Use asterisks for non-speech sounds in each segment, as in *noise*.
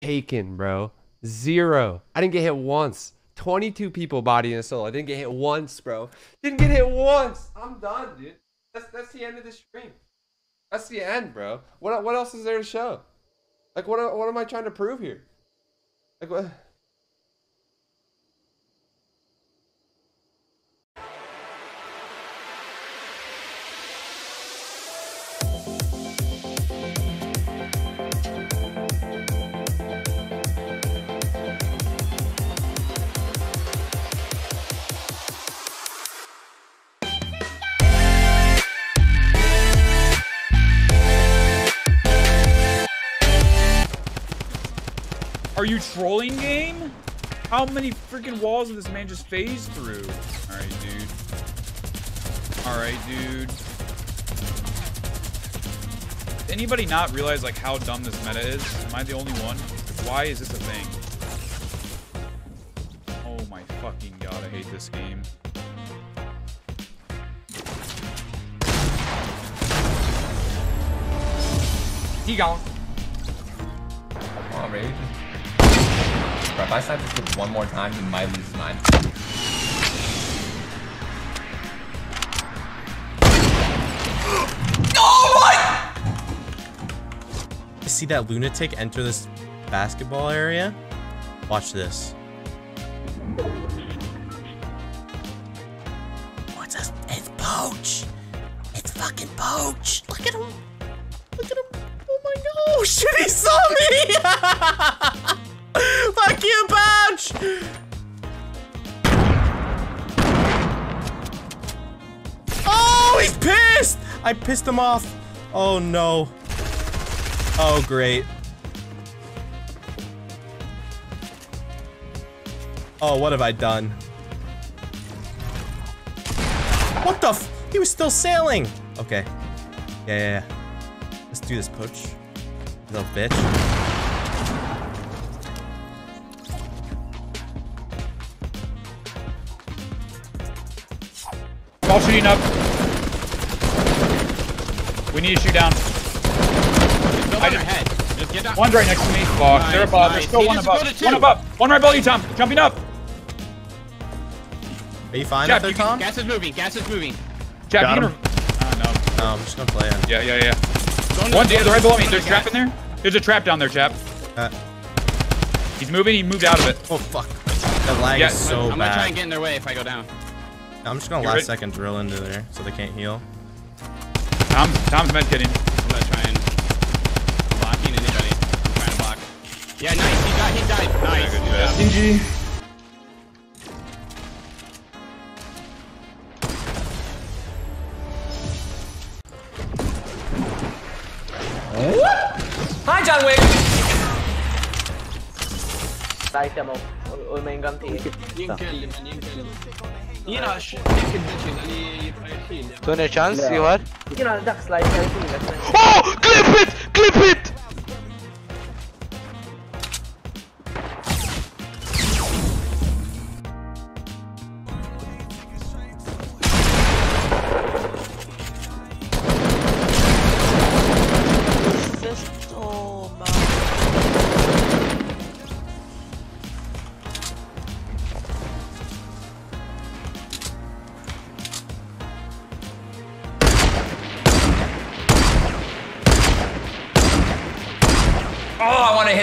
taken, bro. Zero. I didn't get hit once. 22 people body and soul. I didn't get hit once, bro. Didn't get hit once. I'm done, dude. That's that's the end of the stream. That's the end, bro. What what else is there to show? Like what what am I trying to prove here? Like what? Are you trolling game? How many freaking walls did this man just phase through? Alright, dude. Alright, dude. Anybody not realize like how dumb this meta is? Am I the only one? Why is this a thing? Oh my fucking god, I hate this game. He gone. Come on, Rage. Bro, if I snipe this kid one more time, he might lose his mind. *gasps* Oh see that lunatic enter this basketball area? Watch this. Oh, What's this? It's Poach! It's fucking Poach! Look at him! Look at him! Oh my god! Oh shit, *laughs* he saw me! *laughs* Fuck you, Poach! Oh, he's pissed! I pissed him off. Oh no. Oh, great. Oh, what have I done? What the f- He was still sailing! Okay. Yeah, yeah, yeah. Let's do this, Poach. Little bitch. Ball shooting up. We need to shoot down. I on just- head. Just get down. One's right next to me. Fuck, they're Nice. There's still He one just above. go to two. One above. One right below you, Tom. Jumping up. Are you fine Jeff, up there, Tom? Gas is moving. Gas is moving. Chap, Got you him. gonna... Oh, No, I'm just gonna play him. Yeah, yeah, yeah. Go into One the- dude right below me. There's a trap in there. There's a trap down there, chap. Uh, He's moving. He moved out of it. oh, fuck. That lag Yeah, is so I'm gonna try and get in their way if I go down. I'm just gonna You last ready? second drill into there so they can't heal. Tom, Tom's med kitting. I'm gonna try and blocking anybody. I'm trying to block. Yeah, nice. He died. He died. Nice. good job. Yeah. Hi, John Wick! Siamo, o main gun team. ينكلم ينكلم Jina għax, jek id-deċina li jibqa' Tuni ċans, jħor? Jina dak slajt Oh! Clip it! Clip it!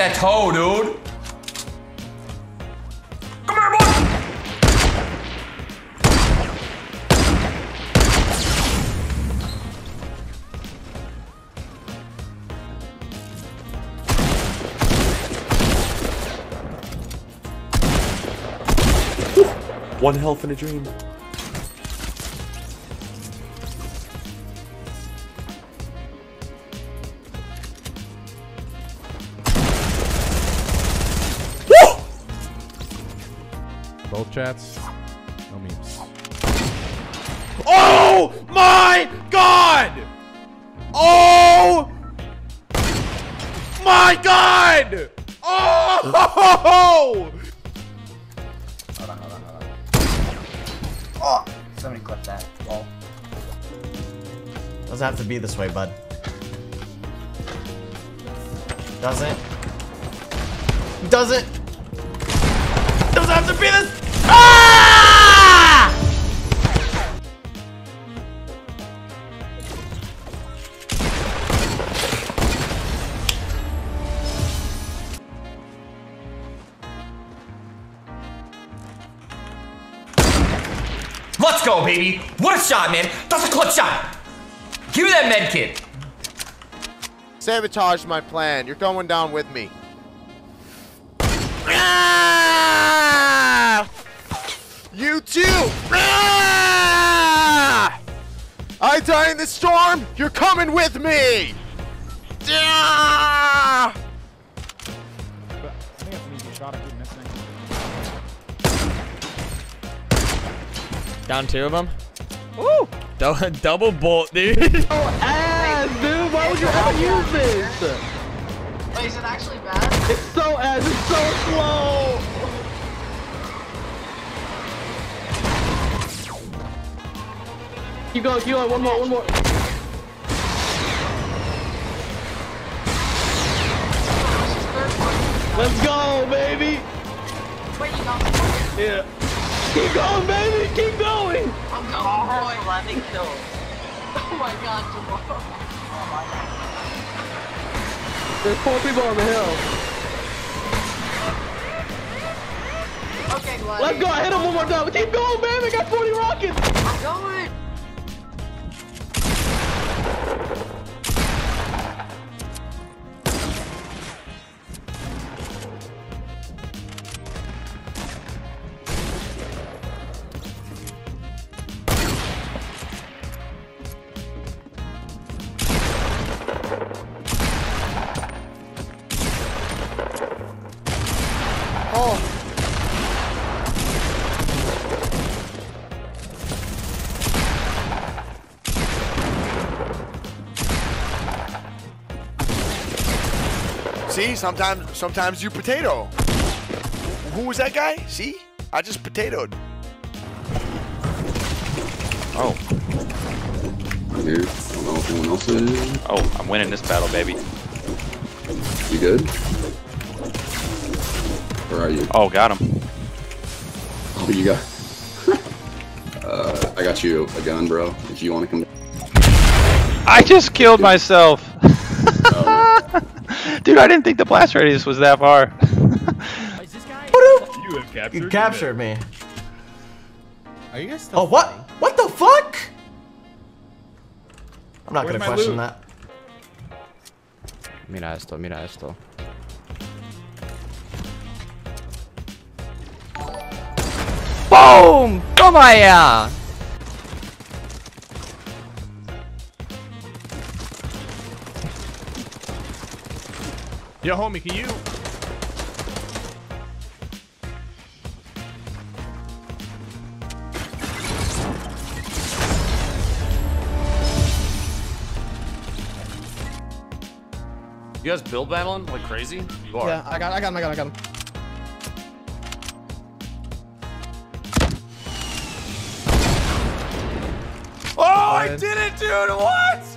That toe, dude. Come here, boy. One health in a dream. Both chats. No memes. Oh my god! Oh my god! Oh! Hold on, hold on, hold on. Oh, somebody clip that. Lol. Doesn't have to be this way, bud. Doesn't? Doesn't. To be this. Ah! Let's go, baby. What a shot, man. That's a clutch shot. Give me that med kit. Sabotage my plan. You're going down with me. You too! Ah! I die in the storm. You're coming with me. Ah! I think that's an easy shot. I keep missing. Down two of them. Woo! Double, *laughs* double bolt, dude. *laughs* Ass, dude. Why would you ever use this? Wait, is it actually bad? It's so ass. It's so slow. Keep going. Keep going. One more. One more. Let's go, baby. Wait, you got Yeah. Keep going, baby. Keep going. I'm going, boy. 11 kills. Oh my god, Jamal. Oh my god. There's four people on the hill. Okay, Gladys. Let's go. I hit him one more time. Keep going, baby. I got 40 rockets. I'm going. See, sometimes, sometimes you potato. Who was that guy? See, I just potatoed. Oh. Here, I don't know if anyone else is. Oh, I'm winning this battle, baby. You good? Where are you? Oh, got him. Oh, you got. *laughs* uh, I got you a gun, bro. If you want to come. I just killed myself. *laughs* Dude, I didn't think the blast radius was that far. *laughs* You have captured. You captured me. Are you guys still Oh, what? What the fuck? I'm not Where's gonna question loot? that. Mira esto, mira esto. ¡Boom! ¡Toma ya! Yo, homie, can you? You guys build battling like crazy? You are. Yeah, I got, I got him, I got him, I got him. Oh, I did it, dude! What?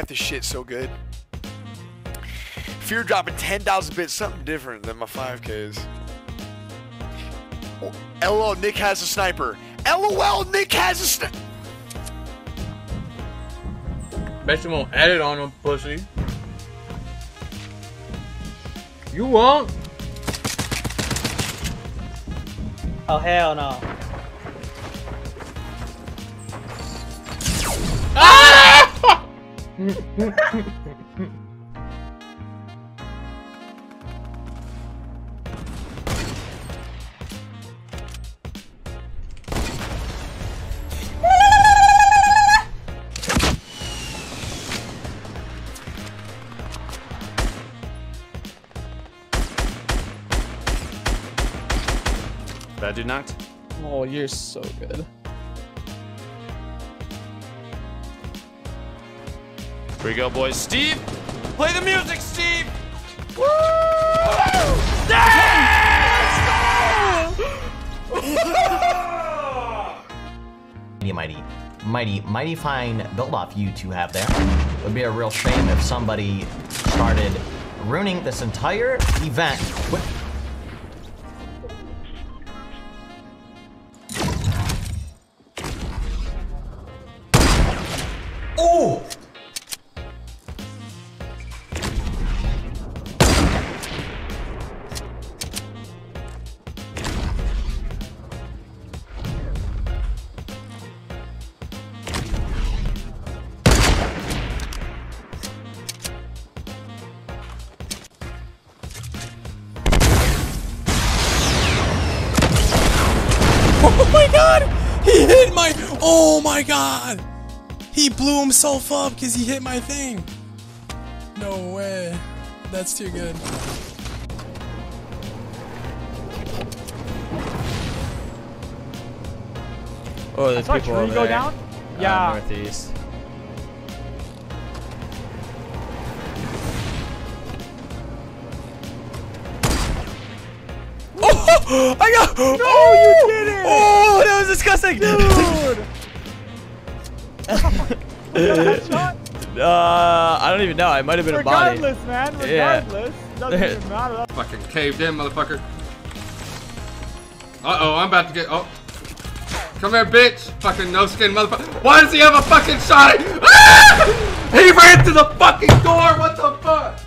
Have this shit so good. Fear dropping 10,000 bits, something different than my 5Ks. Oh, LOL, Nick has a sniper. LOL, Nick has a sniper. Bet you won't edit on him, pussy. You won't. Oh, hell no. That dude knocked. Oh, you're so good. Here we go, boys. Steve, play the music, Steve. Woo! *laughs* Mighty, mighty, mighty, mighty fine build off you two have there. It would be a real shame if somebody started ruining this entire event with Oh my god! He blew himself up because he hit my thing. No way. That's too good. Oh, there's saw a people tree over go there. down? Uh, Yeah. northeast. Oh, *laughs* I got. No, oh, you did it! Oh, that was disgusting, Dude! *laughs* *laughs* Uh, I don't even know. It might have been a body. Regardless, man. Yeah. Regardless. Doesn't even *laughs* matter. Fucking caved in, motherfucker. Uh oh, I'm about to get. Oh. Come here, bitch. Fucking no skin motherfucker. Why does he have a fucking shot? Ah! He ran to the fucking door. What the fuck?